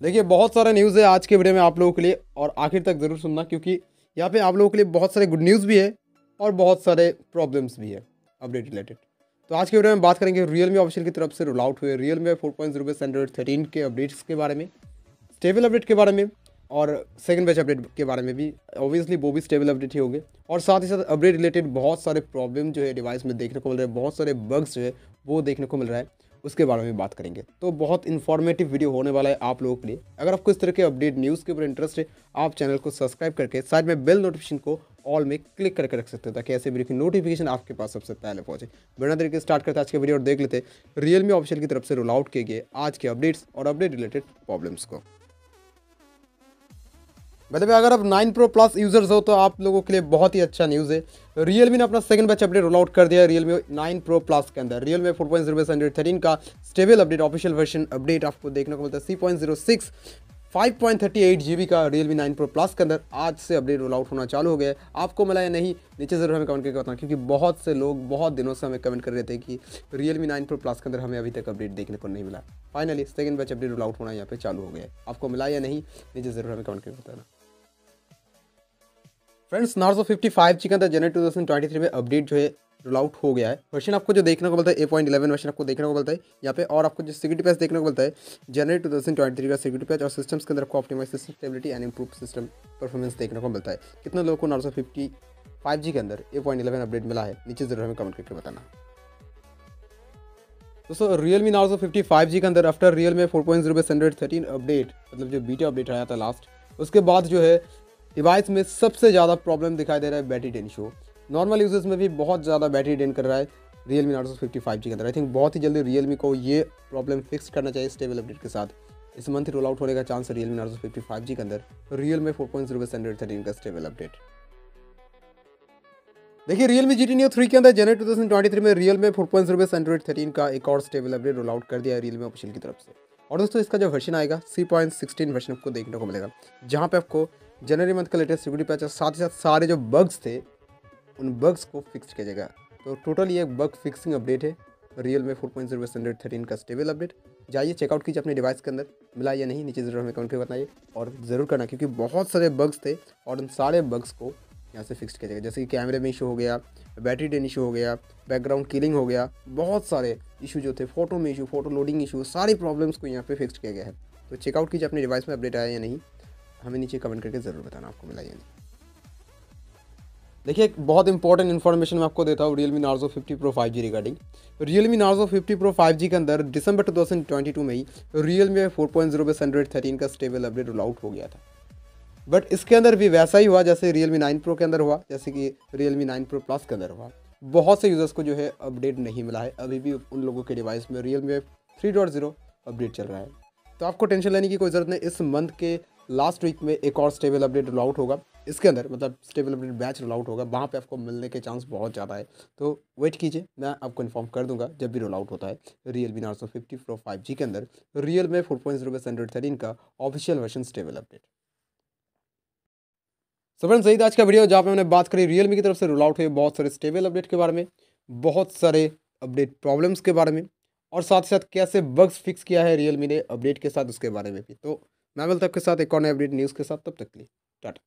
देखिए, बहुत सारा न्यूज़ है आज के वीडियो में आप लोगों के लिए और आखिर तक ज़रूर सुनना क्योंकि यहाँ पे आप लोगों के लिए बहुत सारे गुड न्यूज़ भी है और बहुत सारे प्रॉब्लम्स भी है अपडेट रिलेटेड तो आज के वीडियो में बात करेंगे रियल मी ऑफिशियल की तरफ़ से रोल आउट हुए Realme four point zero Android thirteen के अपडेट्स के बारे में स्टेबल अपडेट के बारे में और सेकंड बैच अपडेट के बारे में भी. ऑब्वियसली वो भी स्टेबल अपडेट ही होंगे और साथ ही साथ अपडेट रिलेटेड बहुत सारे प्रॉब्लम जो है डिवाइस में देखने को मिल रहे हैं, बहुत सारे बग्स जो है वो देखने को मिल रहा है. उसके बारे में बात करेंगे। तो बहुत इन्फॉर्मेटिव वीडियो होने वाला है आप लोगों के लिए। अगर आपको इस तरह के अपडेट न्यूज़ के ऊपर इंटरेस्ट है, आप चैनल को सब्सक्राइब करके साथ में बेल नोटिफिकेशन को ऑल में क्लिक करके रख सकते हो, ताकि ऐसे वीडियो की नोटिफिकेशन आपके पास सबसे पहले पहुँचे। बिना तरीके स्टार्ट करते आज के वीडियो और देख लेते रियलमी ऑप्शन की तरफ़ से रोल आउट किए गए आज के अपडेट्स और अपडेट रिलेटेड प्रॉब्लम्स को। मतलब अगर आप नाइन प्रो प्लस यूज़र्स हो तो आप लोगों के लिए बहुत ही अच्छा न्यूज़ है। रियल मी ने अपना second batch update roll out कर दिया Realme nine pro plus के अंदर। Realme four point zero hundred thirteen का stable update official version update आपको देखने को मिलता है। C point zero six five point thirty eight G B का Realme nine pro plus के अंदर आज से अपडेट रोल आउट होना चालू हो गया आपको मिला या नहीं, नीचे ज़रूर हमें कमेंट करके बताना, क्योंकि बहुत से लोग बहुत दिनों से हमें कमेंट कर रहे थे कि Realme nine pro plus के अंदर हमें अभी तक अपडेट देखने को नहीं मिला। Finally second batch update roll out होना यहाँ पे चालू हो गया आपको मिला या नहीं, नीचे ज़रूर हमें कमेंट करके बताना। फ्रेंड्स नार्जो फिफ्टी फाइव के अंदर जनवरी टू थाउज़ेंड ट्वेंटी थ्री में अपडेट जो है रोल आउट हो गया है। वर्षन आपको जो देखने को मिलता है ए पॉइंट इलेवन वर्षन आपको देखने को मिलता है। यहाँ पे और आपको जो सिक्योरिटी पैच देखने को मिलता है जनवरी टू थाउज़ेंड ट्वेंटी थ्री का सिक्योरिटी पैच और सिस्टम्स के अंदर आपको optimise system stability and improve system performance देखने को मिलता है। कितने लोगों को नार्जो फिफ्टी फाइव जी के अंदर ए पॉइंट इलेवन अपडेट मिला है? नीचे ज़रूर हमें कमेंट करके बताना। दोस्तों Realme Narzo fifty five G के अंदर after Realme four point zero thirteen update मतलब जो बीटा अपडेट आया था लास्ट उसके बाद जो है डिवाइस में सबसे ज़्यादा प्रॉब्लम दिखाई दे रहा है battery drain show normal users में भी बहुत ज़्यादा बैटरी ड्रेन कर रहा है Realme Narzo fifty five G के अंदर। आई थिंक बहुत ही जल्दी रियल मी को ये प्रॉब्लम फिक्स करना चाहिए स्टेबल अपडेट के साथ। इस मंथ रोल आउट होने का चांस है Realme Narzo fifty five G के अंदर। Realme four point zero hundred thirteen का स्टेबल अपडेट देखिए Realme G T Neo three के अंदर जनवरी टू थाउज़ेंड ट्वेंटी थ्री में Realme four point zero Android thirteen का एक और स्टेबल अपडेट रोल आउट कर दिया है रियल मी ऑफिशियल की तरफ़ से। और दोस्तों, इसका जो वर्षन आएगा सी पॉइंट सिक्सटीन वर्षन आपको देखने को मिलेगा, जहाँ पे आपको जनवरी मंथ का लेटेस्ट सिक्योरिटी पैच साथ ही साथ सारे जो बग्स थे, उन बग्स को फिक्स किया जाएगा तो टोटल ये बग फिक्सिंग अपडेट है। Realme four point zero hundred thirteen का स्टेबल अपडेट जाइए चेकआउट कीजिए अपने डिवाइस के अंदर। मिला या नहीं, नीचे ज़रूर हमें कमेंट करके बताइए। और ज़रूर करना, क्योंकि बहुत सारे बग्स थे और उन सारे बग्स को यहाँ से फिक्स किया जाएगा जैसे कि कैमरे में इशू हो गया बैटरी डेन इशू हो गया बैकग्राउंड किलिंग हो गया, बहुत सारे इशू जो थे फ़ोटो में इशू फ़ोटो लोडिंग इशू सारी प्रॉब्लम्स को यहाँ पे फिक्स किया गया है। तो चेकआउट कीजिए अपने डिवाइस में अपडेट आया या नहीं। हमें नीचे कमेंट करके ज़रूर बताना, आपको मिला या नहीं। देखिए, एक बहुत इंपॉर्टेंट इन्फॉर्मेशन मैं आपको देता हूँ Realme Narzo fifty pro five G regarding Realme Narzo fifty pro five के अंदर दिसंबर टू थाउज़ेंड ट्वेंटी टू में ही Realme four point zero base hundred thirteen का स्टेबल अपडेट रोल आउट हो गया था। बट इसके अंदर भी वैसा ही हुआ जैसे रियल मी नाइन प्रो के अंदर हुआ, जैसे कि Realme nine pro plus के अंदर हुआ। बहुत से यूज़र्स को जो है अपडेट नहीं मिला है। अभी भी उन लोगों के डिवाइस में Realme three dot zero update चल रहा है। तो आपको टेंशन लेने की कोई ज़रूरत नहीं। इस मंथ के लास्ट वीक में एक और स्टेबल अपडेट रोल आउट होगा। इसके अंदर मतलब stable update batch roll out होगा। वहाँ पे आपको मिलने के चांस बहुत ज़्यादा है। तो वेट कीजिए, मैं आपको इन्फॉर्म कर दूँगा जब भी रोल आउट होता है Realme Narzo fifty pro five G के अंदर। Realme four point zero hundred thirteen का official version stable update so friends सही आज का वीडियो जहाँ पे मैंने बात करी रियल मी की तरफ़ से रोल आउट हुए बहुत सारे स्टेबल अपडेट के बारे में, बहुत सारे अपडेट प्रॉब्लम्स के बारे में, और साथ ही साथ कैसे बग्स फिक्स किया है रियल मी ने अपडेट के साथ उसके बारे में भी। तो मैं मिलता आपके साथ एक और नए अपडेट न्यूज़ के साथ, तब तक लिए टाटा।